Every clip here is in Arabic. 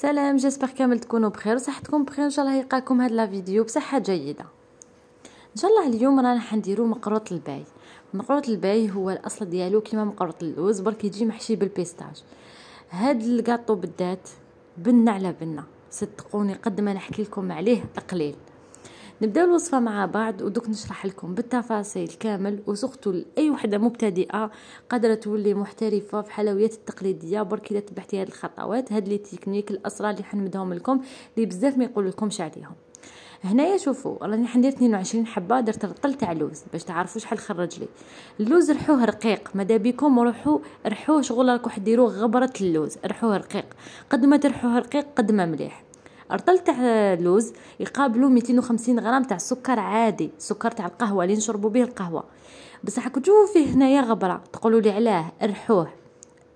سلام j'espère كامل تكونوا بخير وصحتكم بخير إن شاء الله يلقاكم هاد la vidéo بصحة جيدة. إن شاء الله اليوم رانا حنديرو مقروط الباي. مقروط الباي هو الأصل ديالو كيما مقروط اللوز برك يجي محشي بال pistache. هاد الكاطو بالذات بنة على بنة. صدقوني قد ما نحكي لكم عليه قليل نبداو الوصفة مع بعض ودوك نشرح لكم بالتفاصيل كامل. وسurtout لأي وحدة مبتدئة قادرة تولي محترفة في حلويات التقليدية. برك إذا تبعتي هاد الخطوات هاد les techniques الأسرار اللي حنمدهم لكم اللي بزاف ما يقول لكمش عليهم. هنايا شوفوا راني حندير 22 حبة درت رطل تاع لوز باش تعرفوا شحال خرج لي. اللوز رحوه رقيق ماذا بيكم روحوا رحوه شغل راكم حديروه غبرة اللوز. رحوه رقيق. قد ما ترحوه رقيق قد ما مليح. رطل تاع اللوز يقابلوا 250 غرام تاع سكر عادي سكر تاع القهوة اللي نشربوا به القهوة. بصح راكم تشوفوا فيه هنايا غبرة تقولوا لي علاه ارحوه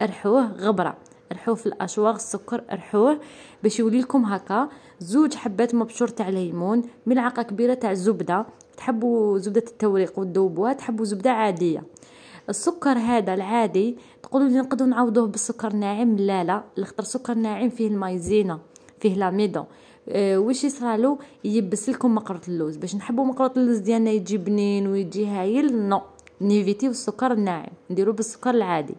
ارحوه غبرة. ارحوه في l'hachoir السكر ارحوه. باش يولي لكم هكا زوج حبات مبشور تاع ليمون ملعقة كبيرة تاع الزبده تحبوا زبدة التوريق وتذوبوها تحبوا زبدة عادية. السكر هذا العادي تقولوا لي نقدروا نعوضوه بالسكر ناعم لا لا. لخطر سكر ناعم فيه المايزينا. فيه l'amidon أه واش يصرالو يبس لكم مقرط اللوز. باش نحبوا مقرط اللوز ديالنا يجي بنين ويجي هايل non. نيفيتيو السكر الناعم. نديرو بالسكر العادي.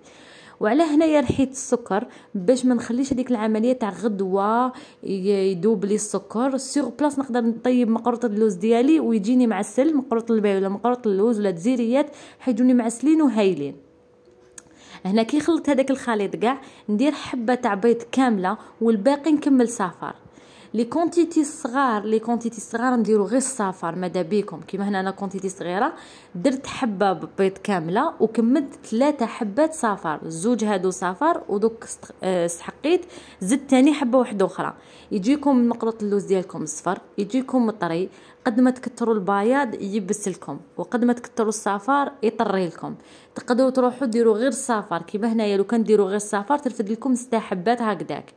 وعلى هنايا رحيت السكر باش ما نخليش هذيك العملية تاع غدوة يذوب لي السكر. sur place نقدر نطيب مقروط اللوز ديالي ويجيني معسل مقروط الباي ولا مقروط اللوز ولا تزيريات حيجوني معسلين وهايلين. هنا كي خلط هذاك الخليط كاع ندير حبة تاع بيض كاملة والباقي نكمل صفار les quantités الصغار les quantités الصغار نديرو غير الصفار ماذا بيكم؟ كيما هنا أنا quantité صغيرة درت حبة بيض كاملة وكملت ثلاثة حبات صفار زوج هادو صفار ودوك سحقيت زدت تاني حبة واحدة أخرى. يجيكم مقرط اللوز ديالكم صفر يجيكم طري قد ما تكثروا البياض يبس لكم وقد ما تكثروا الصفار يطري لكم. تقدروا تروحوا ديروا غير الصفار كيما هنايا لو كان ديروا غير الصفار ترفد لكم ست حبات هكذاك.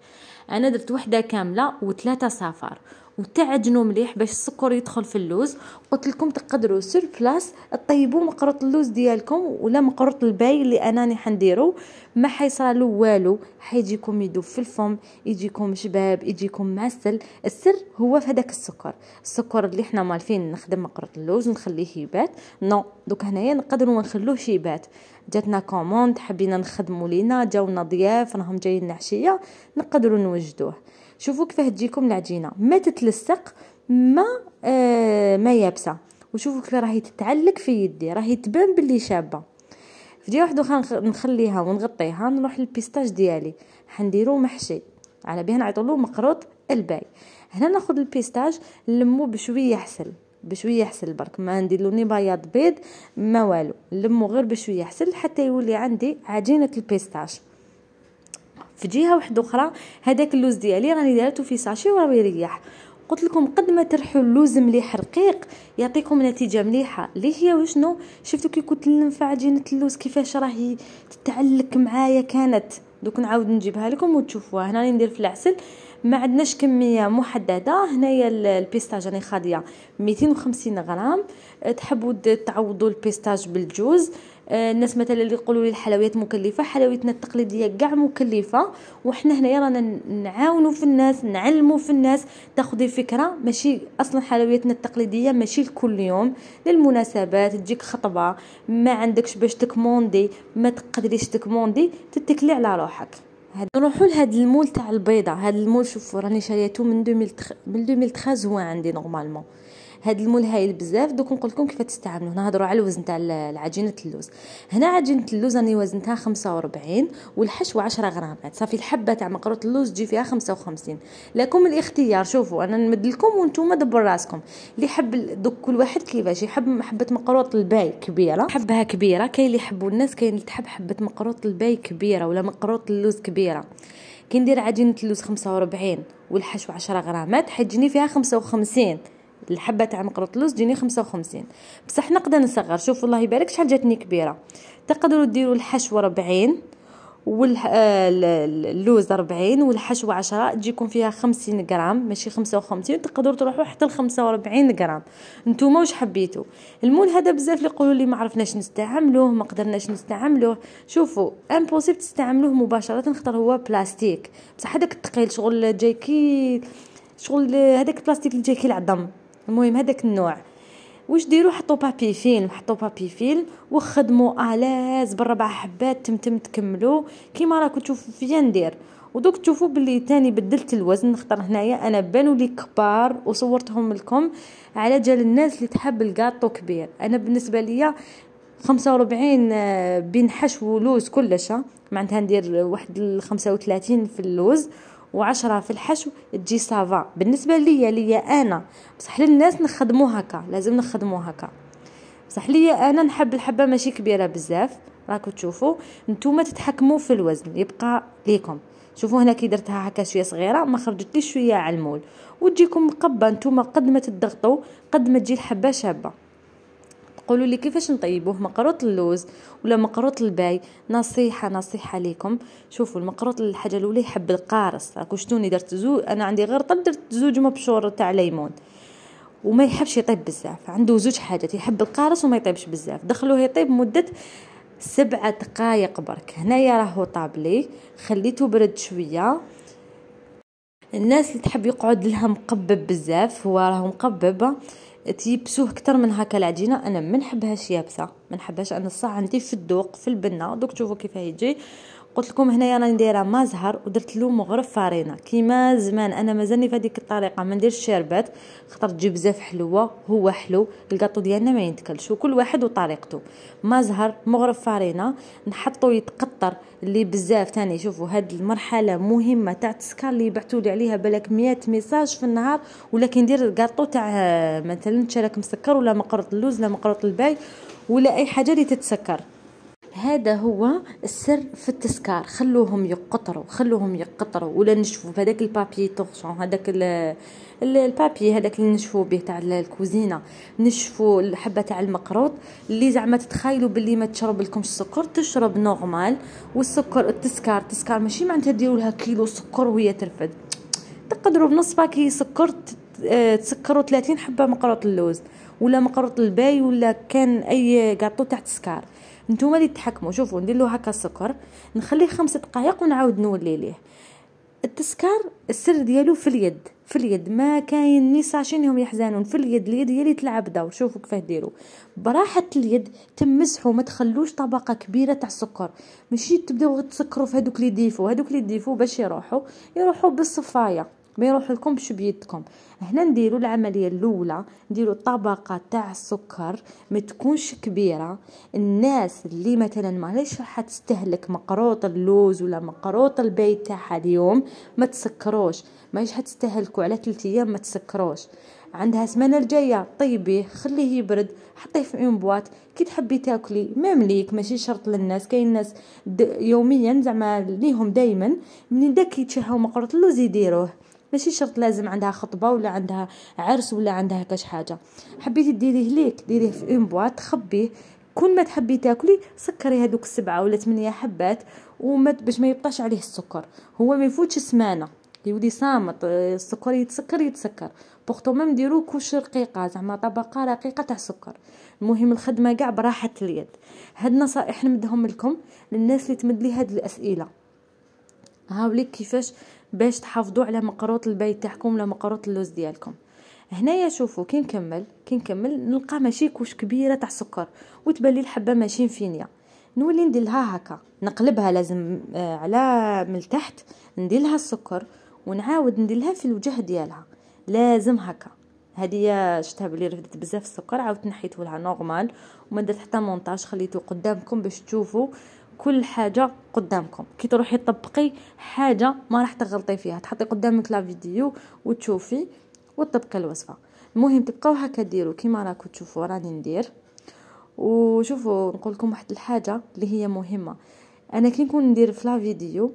أنا درت وحدة كاملة وثلاثة صفار وتعجنوا مليح باش السكر يدخل في اللوز. قلت لكم تقدروا sur place طيبوا مقروط اللوز ديالكم ولا مقروط الباي اللي أنا راني حنديرو. ما حيصرالو والو. حيجيكم يدوب في الفم يجيكم شباب يجيكم معسل. السر هو في هذاك السكر. السكر اللي حنا مالفين نخدم مقروط اللوز ونخليه يبات. non دوك هنايا نقدروا نخلوه يبات. جاتنا commande حبينا نخدموا لينا جاونا ضياف راهم جايين العشيه نقدروا نوجدوه. شوفوا كيفاه تجيكم العجينة. ما تتلصق ما آه ما يابسة. وشوفوا كيف راهي تتعلق في يدي راهي تبان باللي شابة. في جهة واحدة أخرى نخليها ونغطيها نروح لل pistache ديالي. حنديرو محشي. على بها نعيطولو مقروط الباي. هنا ناخذ ال pistache نلمو بشوية عسل بشوية عسل برك. ما نديرلو ni بياض بيض ما والو. نلمو غير بشوية عسل حتى يولي عندي عجينة ال pistache. في جهة واحدة أخرى هذاك اللوز ديالي راني دارته في sachet وراه يريح قلت لكم قد ما ترحوا اللوز مليح رقيق يعطيكم نتيجة مليحة. اللي هي وشنو؟ شفتوا كي كنت ننفع عجينه اللوز كيفاش راهي تتعلق معايا كانت. دوك نعاود نجيبها لكم وتشوفوها. هنا ندير في العسل. ما عندناش كمية محددة. هنايا ال pistache راني خادية 250 غرام. تحبوا تعوضوا ال pistache بالجوز. الناس مثلا اللي يقولوا لي الحلويات مكلفة حلوياتنا التقليدية كاع مكلفة وحنا هنايا رانا نعاونوا في الناس نعلموا في الناس تاخذي فكرة. ماشي أصلا حلوياتنا التقليدية ماشي لكل يوم للمناسبات تجيك خطبة ما عندكش باش تكموندي ما تقدريش تكموندي تتكلي على روحك. نروحوا لهاد المول تاع البيضة. هاد المول شوفوا راني شريته من 2013 من 2013 هو عندي نورمالمون هاد ال moule هايل بزاف. دوك نقول لكم كيف تستعملوا نهضروا على الوزن تاع العجينه اللوز. هنا عجينة اللوز راني وزنتها 45 والحشو 10 غرامات. صافي الحبة تاع مقروط اللوز تجي فيها 55 لكم الاختيار. شوفوا أنا نمد لكم وأنتم دبر راسكم. اللي يحب دوك كل واحد كيفاش؟ يحب حبة مقروط الباي كبيرة. حبها كبيرة. كاين اللي يحبوا الناس كاين اللي تحب حبة مقروط الباي كبيرة ولا مقروط اللوز كبيرة. كي ندير عجينة اللوز 45 والحشو 10 غرامات حتجيني فيها 55 الحبة تاع مقروط اللوز تجيني خمسة وخمسين. بصح نقدر نصغر. شوفوا الله يبارك شحال جاتني كبيرة. تقدروا ديروا الحشو ربعين واللوز ربعين والحشوة عشرة. تجيكم فيها خمسين غرام ماشي خمسة وخمسين. تقدروا تروحوا حتى لخمسة وربعين غرام. نتوما واش حبيتو؟ ال moule هذا بزاف اللي يقولوا لي ما عرفناش نستعملوه ما قدرناش نستعملوه. شوفوا impossible تستعملوه مباشرة. خاطر هو بلاستيك. بصح هذاك الثقيل شغل جايكي شغل هذاك البلاستيك اللي جايكي العظم. المهم هذاك النوع. واش ديروا؟ حطوا بابي فيلم حطوا بابي فيلم وخدموا آلاز بربع حبات تمتم تكملوا. كيما راكم تشوفوا فيا ندير ودوك تشوفوا باللي تاني بدلت الوزن نختار هنايا أنا بانوا لي كبار وصورتهم لكم على جال الناس اللي تحب الكاطو كبير. أنا بالنسبة ليا خمسة وربعين آه، بين حشو ولوز كلش معناتها ندير واحد الخمسة وثلاثين في اللوز. وعشرة في الحشو تجي ça va. بالنسبة ليا ليا أنا بصح للناس نخدمو هكا لازم نخدمو هكا. بصح ليا أنا نحب الحبة ماشي كبيرة بزاف راكو تشوفوا نتوما تتحكموا في الوزن يبقى ليكم. شوفوا هنا كي درتها هكا شوية صغيرة ما خرجتليش شوية على ال moule. وتجيكم مقببة نتوما قد ما تضغطوا قد ما تجي الحبة شابة. قولوا لي كيفاش نطيبوه؟ مقروط اللوز ولا مقروط الباي؟ نصيحة نصيحة ليكم. شوفوا المقروط الحاجة الأولى يحب القارص. راكو شتوني درت زوج أنا عندي غير درت زوج مبشور تاع ليمون. وما يحبش يطيب بزاف. عنده زوج حاجات يحب القارص وما يطيبش بزاف. دخلوه يطيب مدة سبعة دقايق برك. هنايا راهو طاب لي. خليته برد شوية. الناس اللي تحب يقعد لها مقبب بزاف هو راهو مقبب. تيبسوه أكثر من هكا العجينة. أنا ما نحبهاش يابسة ما نحبهاش أنا الصح عندي في الذوق في البنة. دوك تشوفوا كيف يجي قلت لكم هنايا راني دايرة ما زهر ودرت له مغرف فارينة. كيما زمان أنا مازالني في هذيك الطريقة ما نديرش الشربات خاطر تجي بزاف حلوة هو حلو الكاطو ديالنا ما ينتكلش وكل واحد وطريقته. ما زهر مغرف فارينة نحطو يتقطر اللي بزاف تاني شوفوا هاد المرحلة مهمة تاع التسكر اللي يبعثوا لي عليها بالك 100 message في النهار ولكن ندير الكاطو تاع مثلا تشارك مسكر ولا مقرط اللوز ولا مقرط الباي ولا أي حاجة اللي تتسكر. هذا هو السر في التسكار. خلوهم يقطروا خلوهم يقطروا. ولا نشفوا هذاك ال papier torchon هذاك ال papier هذاك اللي نشفوا به تاع الكوزينة. نشفوا الحبة تاع المقروط اللي زعما تتخيلوا باللي ما تشرب لكمش السكر تشرب normal. والسكر التسكار التسكار ماشي معناتها ديروا لها كيلو سكر وهي ترفد. تقدروا بنص paquet سكر تسكروا 30 حبة مقروط اللوز. ولا مقروط الباي ولا كان أي كاطو تاع تسكار. نتوما اللي تحكموا. شوفوا ندير له هكا السكر نخليه خمس دقائق ونعاود نولي ليه. التسكر السر ديالو في اليد في اليد. ما كاين نيس عشانهم يحزنون في اليد اليد هي اللي تلعب دور. شوفوا كيفاه ديروا براحة اليد تمسحوا ما تخلوش طبقة كبيرة تاع السكر. ماشي تبداو تسكروا في هذوك اللي يديفوا هذوك اللي يديفوا باش يروحوا يروحوا بالصفاية. ما يروح لكمش بيدكم. هنا نديروا العملية الأولى نديروا طبقة تاع السكر ما تكونش كبيرة. الناس اللي مثلا معليش راح تستهلك مقروط اللوز ولا مقروط البيت تاعها اليوم ما تسكروش. ماهيش حتستهلكوا على 3 أيام ما تسكروش. عندها السمانة الجاية طيبيه خليه يبرد حطيه في en boîte كي تحبي تاكلي ممليك ماشي شرط للناس. كاين ناس يوميا زعما ليهم دائما من داك يتشهوا مقروط اللوز يديروه. ماشي شرط لازم عندها خطبة ولا عندها عرس ولا عندها كاش حاجة. حبيتي ديريه ليك ديريه في en boîte تخبيه كل ما تحبي تاكلي سكري هذوك السبعة ولا ثمانية حبات وما باش ما يبقاش عليه السكر. هو ما يفوتش سمانة. يولي صامت السكر يتسكر يتسكر. surtout même نديرو couche رقيقة زعما طبقة رقيقة تاع سكر المهم الخدمة كاع براحة اليد. هاد النصائح نمدهم لكم للناس اللي تمد لي هاد الأسئلة. هاوليك كيفاش باش تحافظوا على مقروط البيت تاعكم ولا مقروط اللوز ديالكم. هنايا شوفوا كي نكمل كي نكمل نلقى ماشي couche كبيرة تاع سكر وتبان لي الحبة ماشي finie نولي ندير لها هكا نقلبها لازم آه على من تحت ندير لها السكر ونعاود ندير لها في الوجه ديالها. لازم هكا. هذه شفتها بلي رفدت بزاف السكر عاودت نحيته لها normal وما درت حتى مونتاج خليته قدامكم باش تشوفوا. كل حاجة قدامكم. كي تروحي تطبقي حاجة ما راح تغلطي فيها. تحطي قدامك la vidéo وتشوفي وتطبقي الوصفة. المهم تبقاو هكا ديروا كيما راكم تشوفوا راني ندير. وشوفوا نقول لكم واحد الحاجة اللي هي مهمة. أنا كي نكون ندير في لا فيديو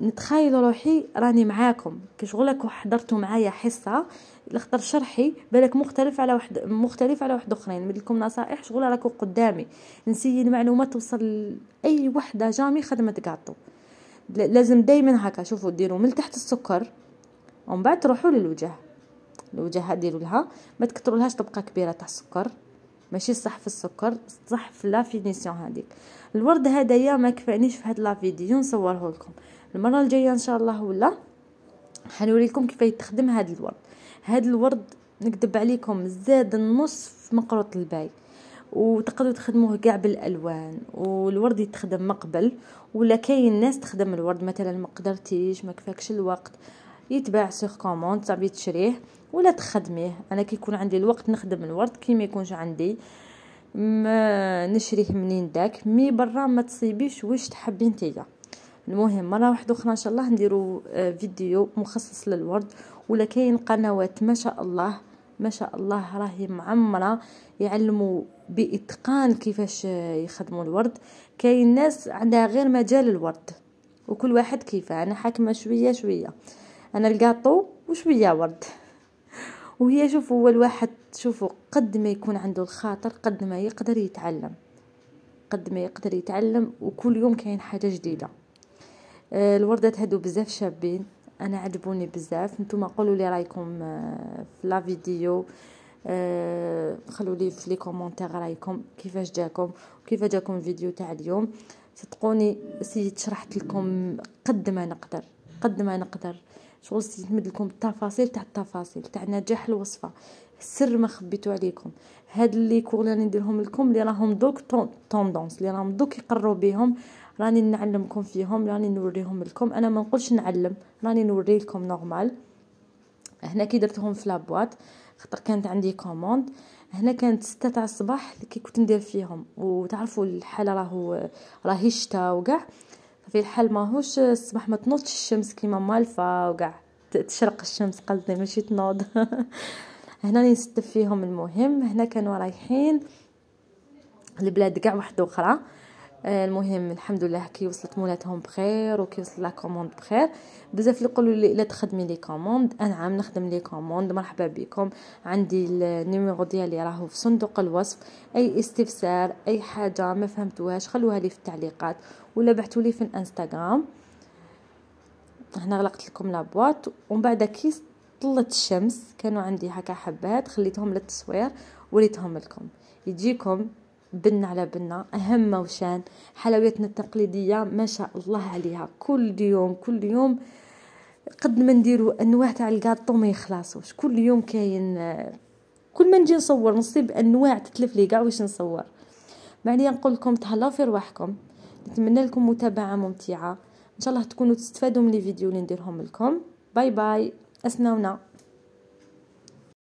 نتخيل روحي راني معاكم. كي شغلك حضرتوا معايا حصة لخطر شرحي بالك مختلف على واحد مختلف على واحد أخرين. لكم نصائح شغل راكو قدامي. نسي المعلومات توصل لأي وحدة جامي خدمه كاطو لازم دائما هكا شوفوا ديروا من تحت السكر ومن بعد تروحوا للوجه. الوجه ديروا لها ما تكثروا لهاش طبقة كبيرة تاع السكر. ماشي صح في السكر صح في la finition هذيك. الورد هدايا ما كفانيش في هاد la vidéo نصوره لكم المرة الجاية إن شاء الله ولا؟ حنوريكم كيف يتخدم هاد الورد. هاد الورد نكذب عليكم زاد النص مقروط الباي. وتقدروا تخدموه كاع بالألوان. والورد يتخدم مقبل. ولا كاين ناس تخدم الورد. مثلا ما قدرتيش ما كفاكش الوقت. يتباع sur commande صعب تشريه. ولا تخدميه. أنا كي يكون عندي الوقت نخدم الورد. كي ما يكونش عندي ما نشريه منين داك mais برا ما تصيبيش واش تحبي نتيا المهم مرة واحدة أخرى إن شاء الله نديرو آه، فيديو مخصص للورد. ولا كاين قنوات ما شاء الله ما شاء الله راهي معمرة يعلموا بإتقان كيفاش يخدموا الورد. كاين ناس عندها غير مجال الورد وكل واحد كيفه. أنا حاكمة شوية شوية. أنا القاطو وشوية ورد. وهي شوفوا هو الواحد شوفوا قد ما يكون عنده الخاطر قد ما يقدر يتعلم. قد ما يقدر يتعلم وكل يوم كاين حاجة جديدة. آه، الوردات هادو بزاف شابين أنا عجبوني بزاف. نتوما قولوا لي رايكم آه، في la vidéo آه، خلوا لي في les commentaires رايكم كيفاش جاكم وكيف جاكم الفيديو تاع اليوم. صدقوني سيت شرحت لكم قد ما نقدر قد ما نقدر. شغل سيت نمد لكم التفاصيل تاع التفاصيل تاع نجاح الوصفة. السر ما خبيتو عليكم. هاد les cours راني نديرهم لكم اللي راهم دوك tendance اللي راهم دوك يقروا بهم راني نعلمكم فيهم راني نوريهم لكم. أنا ما نقولش نعلم راني نوري لكم normal هنا كي درتهم في la boîte خاطر كانت عندي commande هنا كانت ستة تاع الصباح كي كنت ندير فيهم. وتعرفوا الحال راهو راهي الشتاء وكاع في الحال ماهوش الصباح ما تنوضش الشمس كيما مالفا وكاع تشرق الشمس قصدي ماشي تنوض. هنا نستف فيهم المهم. هنا كانوا رايحين البلاد كاع واحدة أخرى. المهم الحمد لله كي وصلت مولاتهم بخير وكي وصلت la commande بخير. بزاف اللي يقولوا لي لا تخدمي les commandes أنا عام نخدم les commandes مرحبا بكم. عندي ال numéro ديالي راهو في صندوق الوصف. أي استفسار أي حاجة ما فهمتوهاش خلوها لي في التعليقات ولا بعثوا لي في الإنستغرام. هنا غلقت لكم لابواط ومن بعد كي طلت الشمس كانوا عندي هكا حبات خليتهم للتصوير وريتهم لكم. يجيكم بن على بنة أهم وشان حلوياتنا التقليدية ما شاء الله عليها. كل يوم كل يوم قد ما نديروا أنواع تاع الكاطو ما يخلصوش. كل يوم كاين كل ما نجي نصور نصيب أنواع تتلف لي كاع واش نصور. معني نقول لكم تهلاو في رواحكم. نتمنى لكم متابعة ممتعة. إن شاء الله تكونوا تستفادوا من les vidéos اللي نديرهم لكم. bye bye. أسناونا.